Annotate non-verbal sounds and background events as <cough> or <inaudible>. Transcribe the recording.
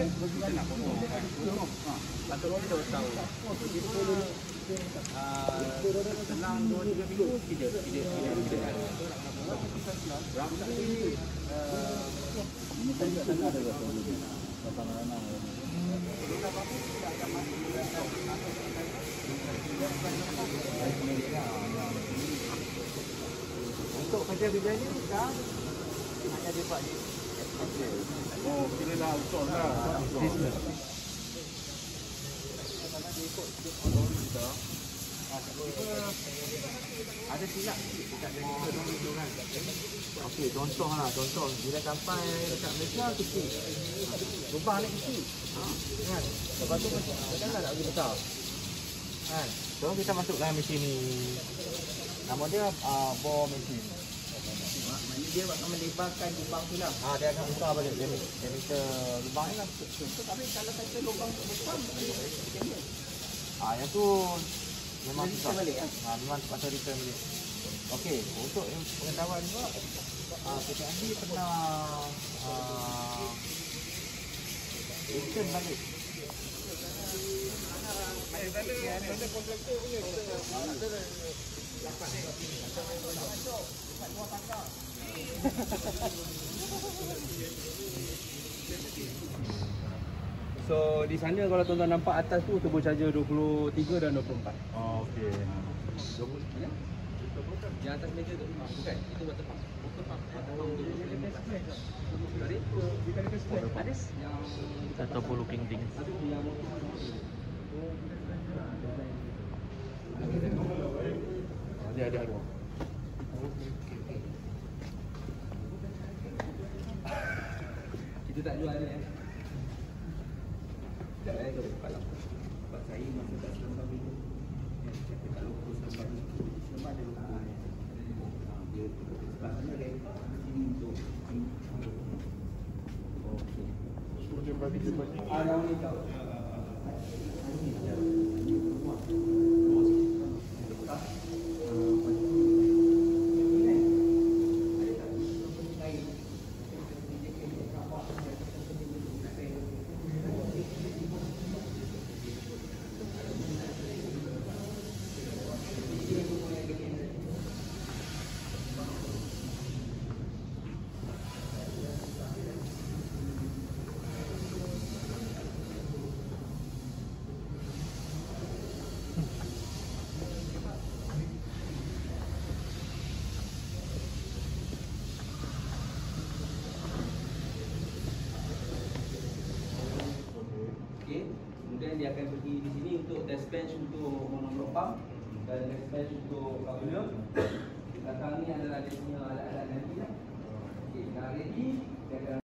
Kita nak potong. Kita tahu. Kita dua tiga minggu. Pasal mana? Untuk kerja kerja ni kan nak jadi Pak Ji. Oh, kira dah usul lah. Ada silap kan. Okey, contoh lah, contoh. Bila sampai dekat Malaysia, kecil. Lubang ni kecil. Kan? Lepas tu macam jangan nak pergi besar. Kan? So, kita masukkan mesin ni. Nama dia uh, bore mesin. Dia akan melebarkan lubang tu lah. Ah, dia akan besar balik. Dia, dia minta lubang ni lah. So, tapi kalau kata lubang tu besar, Ah, yang tu memang Dia susah. return balik, ah? Ah, memang pasal return balik. Okey, untuk yang pengetahuan juga, ah, PT Andi pernah ah, return balik. <laughs> So di sana kalau tuan-tuan nampak atas tu turbo charger 23 dan 24. Oh, okey. Yang atas meja tu. Ah, bukan. Itu water pump. Water pump. Water pump tu. Sorry. Ada yang looking thing. satu yang motor. Dia ada ada. Kita tak jual ni eh. Tak payah tu kalau sebab saya masa eh, Kita kat loko Selembang dulu. Selembang ada. Ah, Dia sebab sana dia sini untuk Okey. Dia bagi dia bagi. Ah, yang ni tau. Okey. Kemudian dia akan pergi di sini untuk test bench untuk monoblok pump dan bench untuk carbonium. Belakang ni adalah dia punya alat-alat nanti lah. Okey, dah ready, dia akan